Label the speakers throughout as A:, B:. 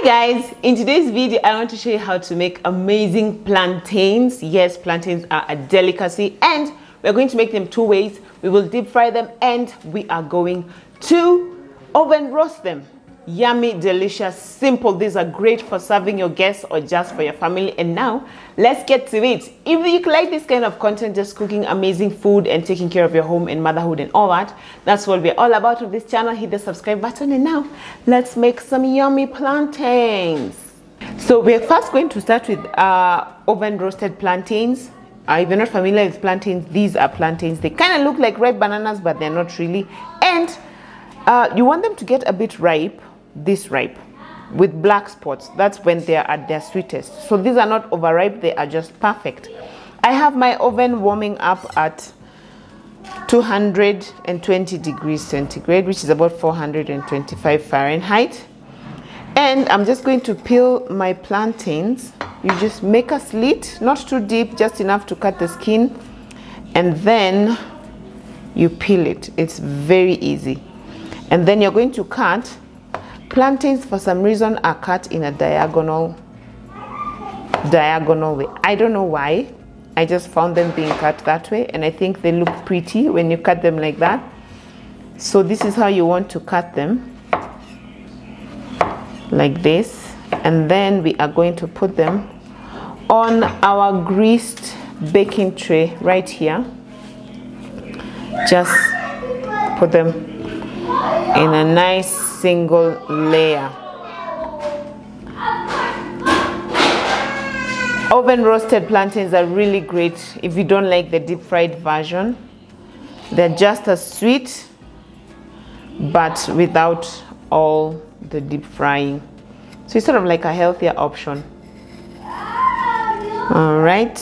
A: Hi guys, in today's video I want to show you how to make amazing plantains. Yes, plantains are a delicacy and we're going to make them two ways. We will deep fry them and we are going to oven roast them. Yummy, delicious, simple. These are great for serving your guests or just for your family. And now, let's get to it. If you like this kind of content, just cooking amazing food and taking care of your home and motherhood and all that, that's what we're all about on this channel. Hit the subscribe button and now, let's make some yummy plantains. So we're first going to start with uh, oven roasted plantains. Uh, if you're not familiar with plantains, these are plantains. They kind of look like red bananas, but they're not really. And uh, you want them to get a bit ripe this ripe with black spots. That's when they are at their sweetest. So these are not overripe they are just perfect. I have my oven warming up at 220 degrees centigrade which is about 425 fahrenheit. And i'm just going to peel my plantains. You just make a slit not too deep just enough to cut the skin and then you peel it. It's very easy. And then you're going to cut plantains for some reason are cut in a diagonal diagonal way. I don't know why. I just found them being cut that way and i think they look pretty when you cut them like that. So this is how you want to cut them like this. And then we are going to put them on our greased baking tray right here. Just put them in a nice single layer. Oven roasted plantains are really great if you don't like the deep fried version. They're just as sweet, but without all the deep frying. So it's sort of like a healthier option. All right.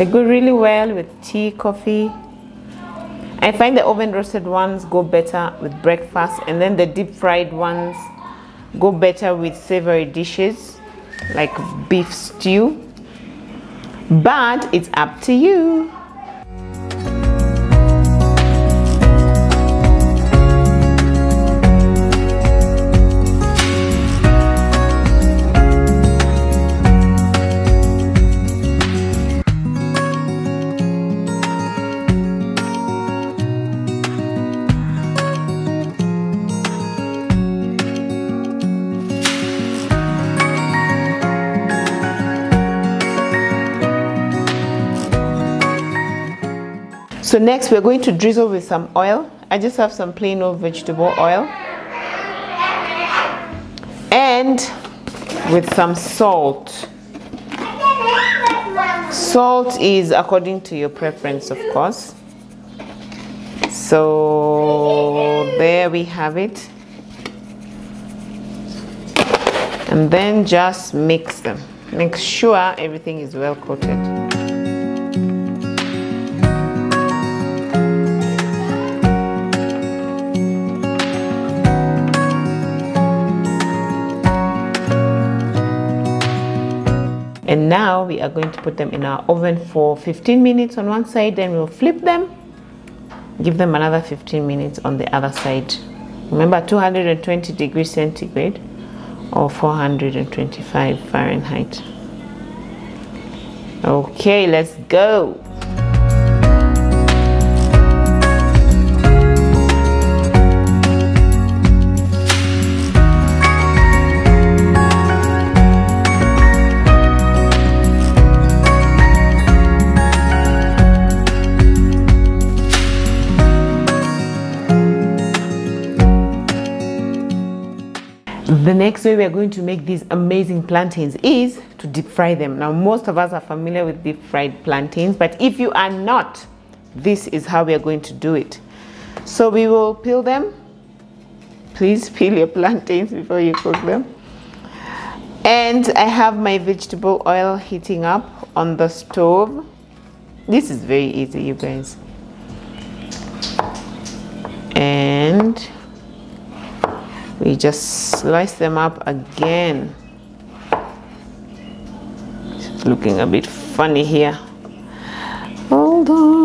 A: They go really well with tea, coffee. I find the oven roasted ones go better with breakfast and then the deep fried ones go better with savory dishes like beef stew. But it's up to you. So next we're going to drizzle with some oil. I just have some plain old vegetable oil. And with some salt. Salt is according to your preference, of course. So there we have it. And then just mix them. Make sure everything is well coated. And now we are going to put them in our oven for 15 minutes on one side then we'll flip them. Give them another 15 minutes on the other side. Remember 220 degrees centigrade or 425 Fahrenheit. Okay let's go The next way we are going to make these amazing plantains is to deep fry them. Now, most of us are familiar with deep fried plantains, but if you are not, this is how we are going to do it. So we will peel them. Please peel your plantains before you cook them. and I have my vegetable oil heating up on the stove this is very easy you guys we just slice them up again. It's looking a bit funny here. Hold on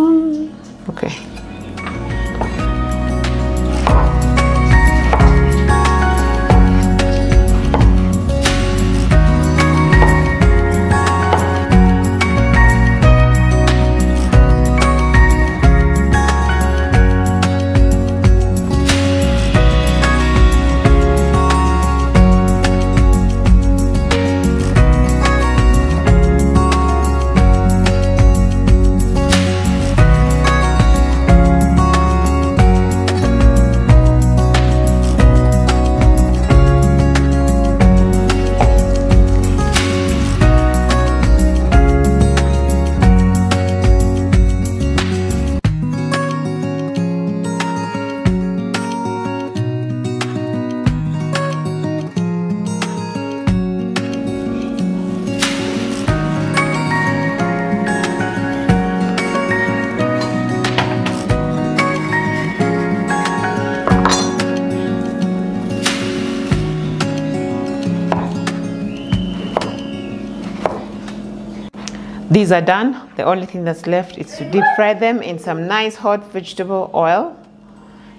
A: These are done. The only thing that's left is to deep fry them in some nice hot vegetable oil.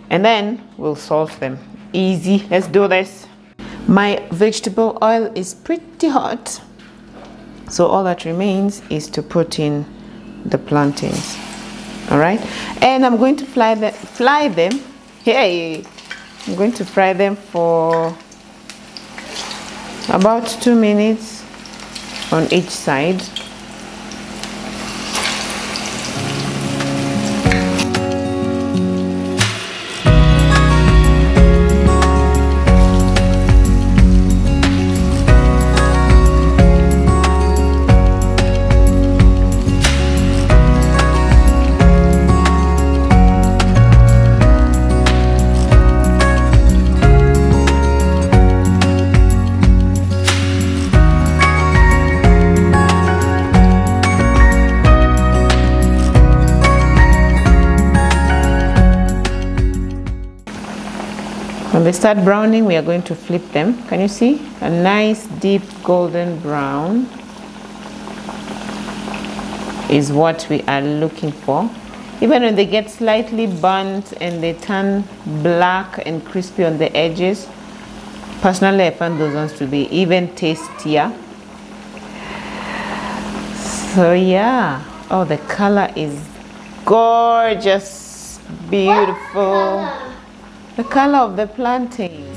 A: And then we'll salt them. Easy. Let's do this. My vegetable oil is pretty hot. So all that remains is to put in the plantains. All right. And I'm going to fly, the, fly them. Hey, I'm going to fry them for about two minutes on each side. When they start browning, we are going to flip them. Can you see? A nice deep golden brown is what we are looking for. Even when they get slightly burnt and they turn black and crispy on the edges, personally I find those ones to be even tastier. So yeah, oh the color is gorgeous, beautiful. The color of the plantain.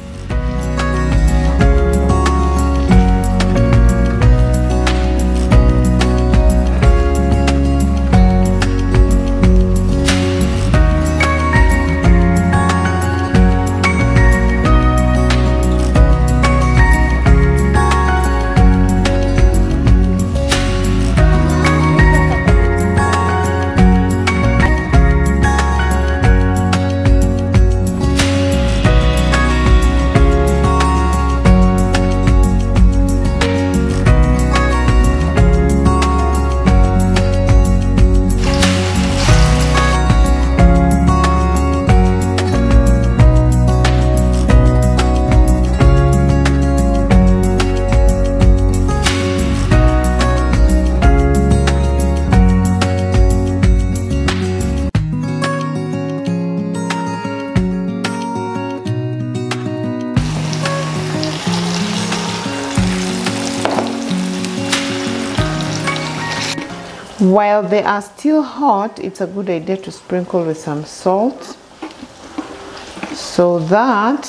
A: While they are still hot, it's a good idea to sprinkle with some salt so that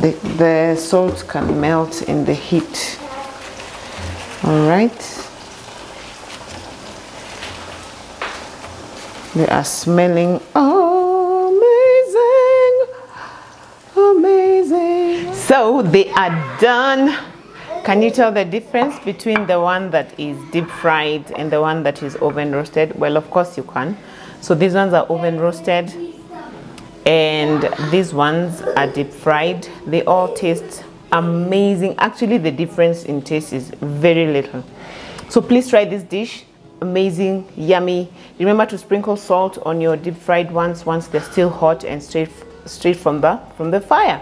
A: the, the salt can melt in the heat. All right. They are smelling amazing, amazing. So they are done. Can you tell the difference between the one that is deep fried and the one that is oven roasted? Well, of course you can. So these ones are oven roasted and these ones are deep fried. They all taste amazing. Actually, the difference in taste is very little. So please try this dish. Amazing, yummy. Remember to sprinkle salt on your deep fried ones once they're still hot and straight straight from the from the fire.